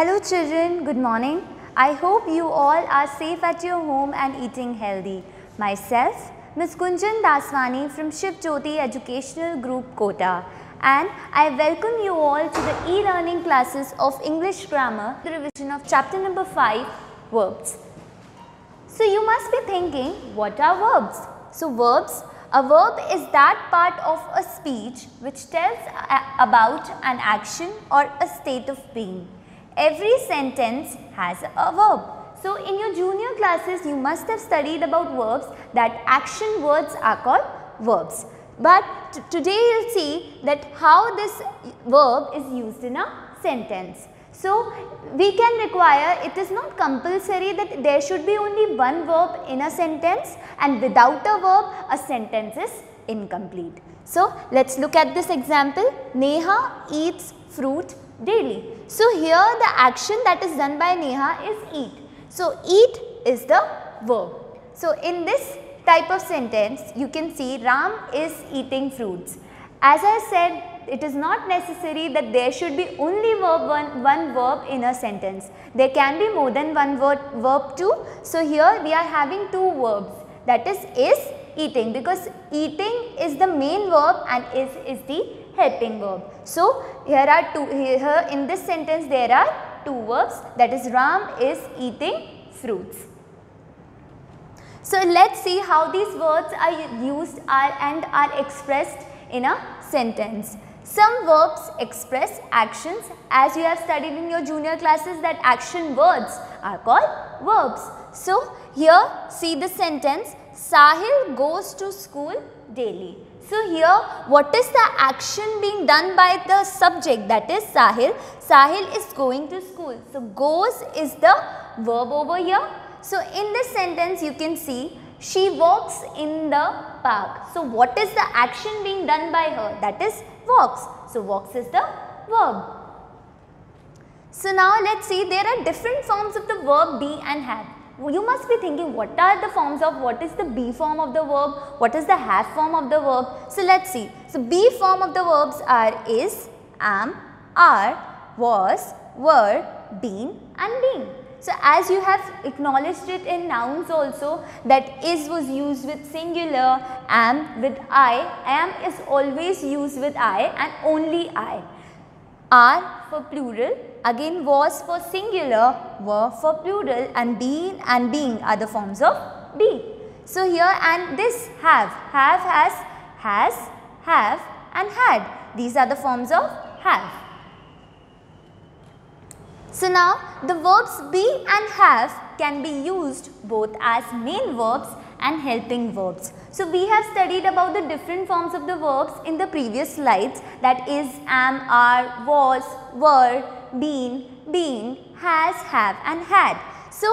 Hello children, good morning. I hope you all are safe at your home and eating healthy. Myself, Ms. Gunjan Daswani from Shiv Jyoti Educational Group Kota and I welcome you all to the e-learning classes of English Grammar, the revision of chapter number 5, verbs. So you must be thinking, what are verbs? So verbs, a verb is that part of a speech which tells about an action or a state of being. Every sentence has a verb. So in your junior classes you must have studied about verbs that action words are called verbs. But today you will see that how this verb is used in a sentence. So we can require, it is not compulsory that there should be only one verb in a sentence and without a verb a sentence is incomplete. So let's look at this example. Neha eats fruit daily. So here the action that is done by Neha is eat. So eat is the verb. So in this type of sentence you can see Ram is eating fruits. As I said it is not necessary that there should be only verb one, one verb in a sentence. There can be more than one word, verb too. So here we are having two verbs that is is eating because eating is the main verb and is is the helping verb. So here are two here in this sentence there are two verbs that is Ram is eating fruits. So let's see how these words are used are and are expressed in a sentence. Some verbs express actions as you have studied in your junior classes that action words are called verbs. So here see the sentence Sahil goes to school daily. So here what is the action being done by the subject that is Sahil. Sahil is going to school. So goes is the verb over here. So in this sentence you can see she walks in the park. So what is the action being done by her that is walks. So walks is the verb. So now let's see there are different forms of the verb be and have you must be thinking what are the forms of what is the be form of the verb, what is the have form of the verb. So let's see. So be form of the verbs are is, am, are, was, were, been and being. So as you have acknowledged it in nouns also that is was used with singular, am with I, am is always used with I and only I. Are for plural, again was for singular, were for plural and been and being are the forms of be. So here and this have, have has, has, have and had. These are the forms of have. So now the verbs be and have can be used both as main verbs and helping verbs. So we have studied about the different forms of the verbs in the previous slides that is, am, are, was, were, been, being, has, have and had. So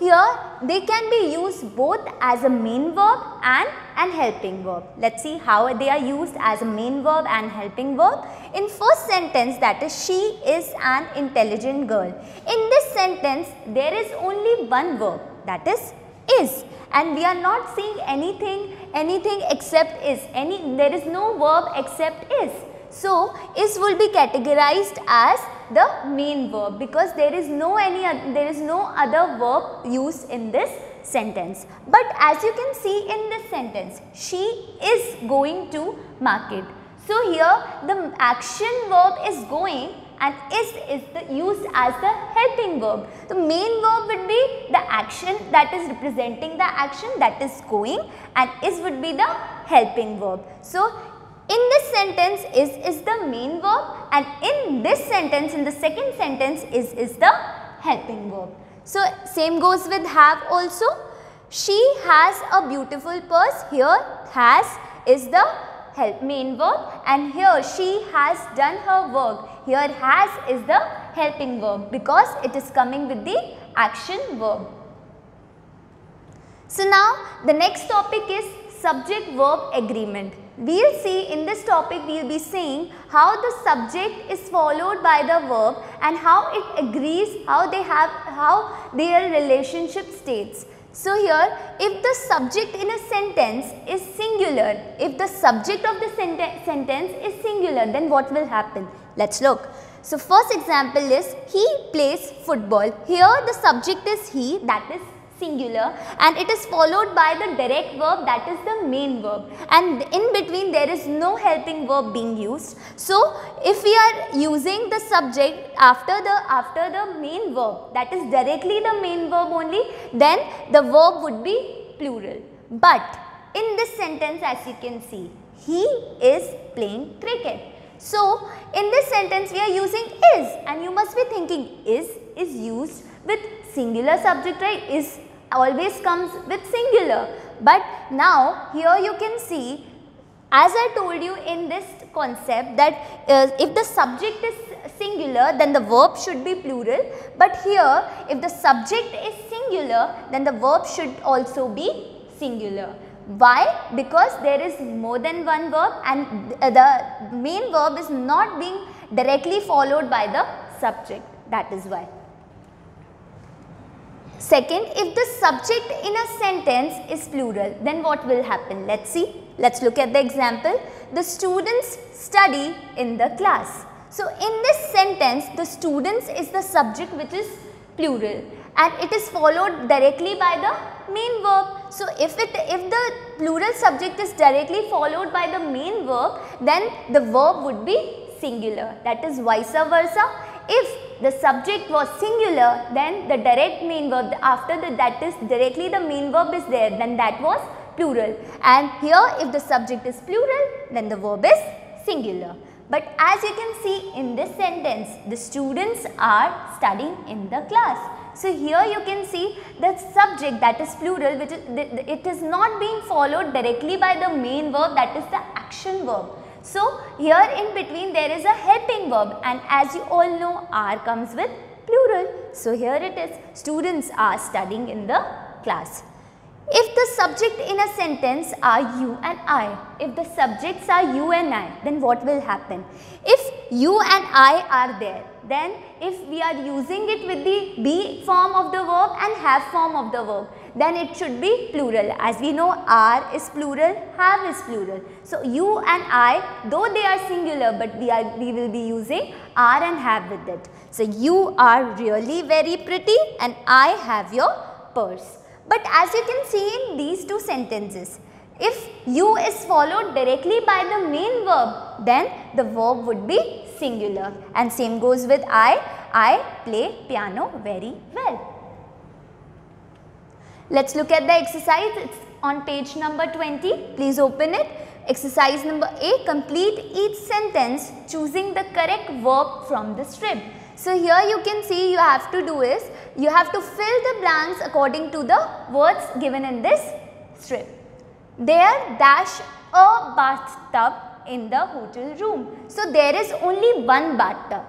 here they can be used both as a main verb and an helping verb. Let's see how they are used as a main verb and helping verb. In first sentence that is she is an intelligent girl. In this sentence there is only one verb that is is and we are not seeing anything anything except is. Any there is no verb except is. So is will be categorized as the main verb because there is no any there is no other verb used in this sentence. But as you can see in this sentence she is going to market. So here the action verb is going and is is the, used as the helping verb. The main verb would be the action that is representing the action that is going and is would be the helping verb. So, in this sentence is is the main verb and in this sentence in the second sentence is is the helping verb. So, same goes with have also. She has a beautiful purse here has is the help main verb and here she has done her work here has is the helping verb because it is coming with the action verb. So now the next topic is subject verb agreement. We will see in this topic we will be seeing how the subject is followed by the verb and how it agrees how they have how their relationship states. So here if the subject in a sentence is singular, if the subject of the sentence is singular then what will happen? Let's look. So first example is he plays football. Here the subject is he that is singular and it is followed by the direct verb that is the main verb and in between there is no helping verb being used. So, if we are using the subject after the after the main verb that is directly the main verb only then the verb would be plural. But in this sentence as you can see he is playing cricket. So, in this sentence we are using is and you must be thinking is is used with singular subject right is always comes with singular. But now here you can see as I told you in this concept that uh, if the subject is singular then the verb should be plural but here if the subject is singular then the verb should also be singular. Why? Because there is more than one verb and the main verb is not being directly followed by the subject that is why. Second, if the subject in a sentence is plural, then what will happen? Let's see. Let's look at the example. The students study in the class. So, in this sentence, the students is the subject which is plural and it is followed directly by the main verb. So, if it if the plural subject is directly followed by the main verb, then the verb would be singular that is vice versa. If the subject was singular then the direct main verb after the that is directly the main verb is there then that was plural and here if the subject is plural then the verb is singular. But as you can see in this sentence the students are studying in the class. So here you can see the subject that is plural which is, it is not being followed directly by the main verb that is the action verb. So, here in between there is a helping verb and as you all know R comes with plural. So, here it is students are studying in the class. If the subject in a sentence are you and I, if the subjects are you and I, then what will happen? If you and I are there, then if we are using it with the be form of the verb and have form of the verb, then it should be plural. As we know, are is plural, have is plural. So, you and I, though they are singular, but we, are, we will be using are and have with it. So, you are really very pretty and I have your purse. But as you can see in these two sentences, if you is followed directly by the main verb, then the verb would be singular. And same goes with I, I play piano very well. Let's look at the exercise. It's on page number 20. Please open it. Exercise number A. Complete each sentence choosing the correct verb from the strip. So here you can see you have to do is you have to fill the blanks according to the words given in this strip. There dash a bathtub in the hotel room. So there is only one bathtub.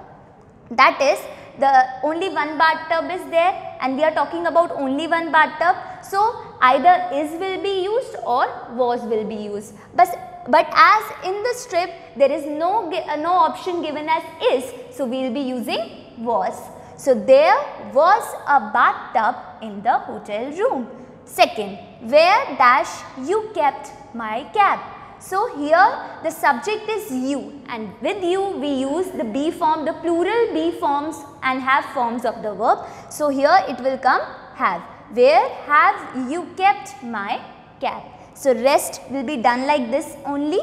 That is the only one bathtub is there and we are talking about only one bathtub. So either is will be used or was will be used. But but as in the strip there is no, no option given as is. So, we will be using was. So, there was a bathtub in the hotel room. Second, where dash you kept my cap. So, here the subject is you and with you we use the be form, the plural be forms and have forms of the verb. So, here it will come have. Where have you kept my cap? So, rest will be done like this only.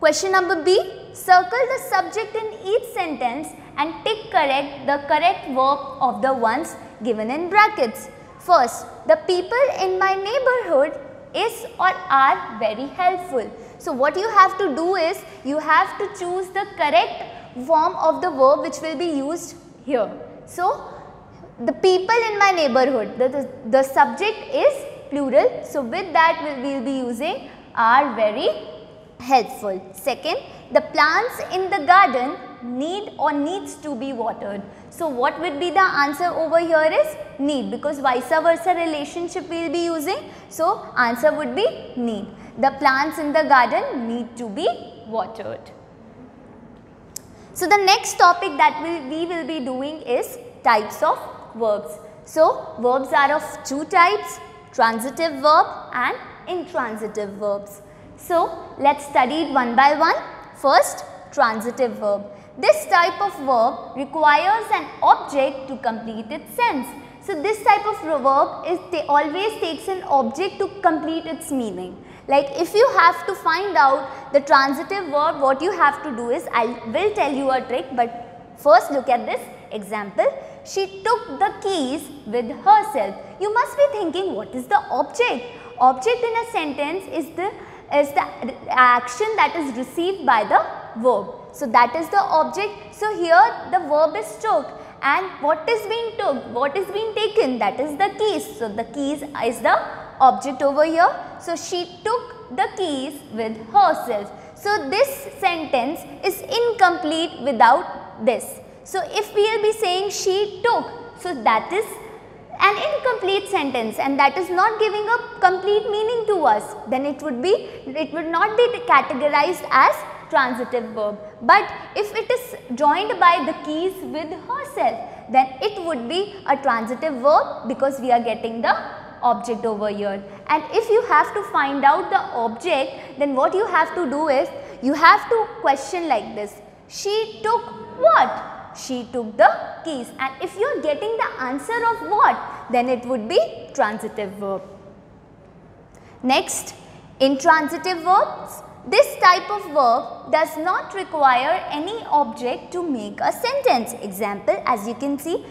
Question number B, circle the subject in each sentence and tick correct the correct verb of the ones given in brackets. First, the people in my neighborhood is or are very helpful. So, what you have to do is you have to choose the correct form of the verb which will be used here. So, the people in my neighborhood, the, the, the subject is plural. So, with that we will be using are very helpful. Second, the plants in the garden need or needs to be watered. So, what would be the answer over here is need because vice versa relationship we will be using. So, answer would be need. The plants in the garden need to be watered. So, the next topic that we, will be doing is types of verbs. So, verbs are of two types transitive verb and intransitive verbs. So, let us study it one by one. First, transitive verb. This type of verb requires an object to complete its sense. So, this type of verb is always takes an object to complete its meaning. Like if you have to find out the transitive verb, what you have to do is, I will tell you a trick, but first look at this example. She took the keys with herself. You must be thinking, what is the object? Object in a sentence is the is the action that is received by the verb. So, that is the object. So, here the verb is took and what is being took? What is being taken? That is the keys. So, the keys is the object over here. So, she took the keys with herself. So, this sentence is incomplete without this. So, if we will be saying she took, so that is an incomplete sentence and that is not giving a complete meaning to us, then it would be, it would not be categorized as transitive verb. But if it is joined by the keys with herself, then it would be a transitive verb because we are getting the object over here. And if you have to find out the object, then what you have to do is, you have to question like this. She took what? She took the keys. And if you are getting the answer of what, then it would be transitive verb. Next, intransitive verbs. This type of verb does not require any object to make a sentence. Example, as you can see,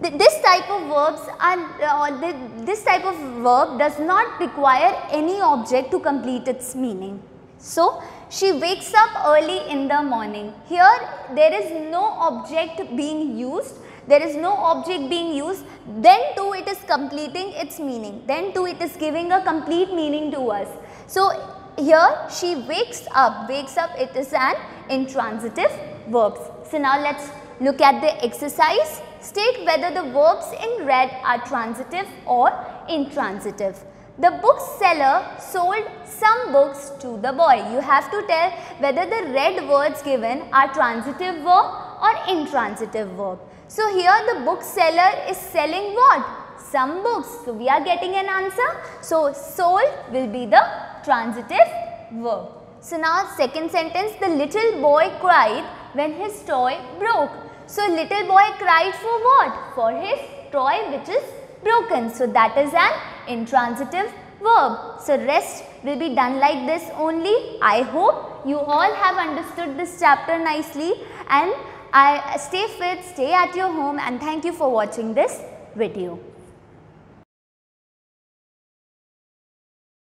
this type of verbs are, uh, this type of verb does not require any object to complete its meaning. So, she wakes up early in the morning. Here, there is no object being used. There is no object being used. Then too, it is completing its meaning. Then too, it is giving a complete meaning to us. So, here she wakes up. Wakes up, it is an intransitive verbs. So, now let us look at the exercise. State whether the verbs in red are transitive or intransitive. The bookseller sold some books to the boy. You have to tell whether the red words given are transitive verb or intransitive verb. So, here the bookseller is selling what? Some books. So, we are getting an answer. So, sold will be the transitive verb. So, now second sentence, the little boy cried when his toy broke. So, little boy cried for what? For his toy which is broken. So, that is an intransitive verb. So, rest will be done like this only. I hope you all have understood this chapter nicely and I stay fit, stay at your home and thank you for watching this video.